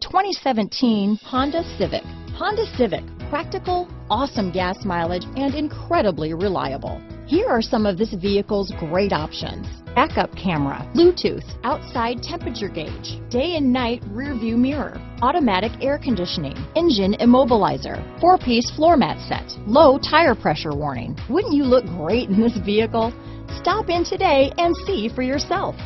2017 Honda Civic. Honda Civic, practical, awesome gas mileage, and incredibly reliable. Here are some of this vehicle's great options. Backup camera, Bluetooth, outside temperature gauge, day and night rear view mirror, automatic air conditioning, engine immobilizer, four-piece floor mat set, low tire pressure warning. Wouldn't you look great in this vehicle? Stop in today and see for yourself.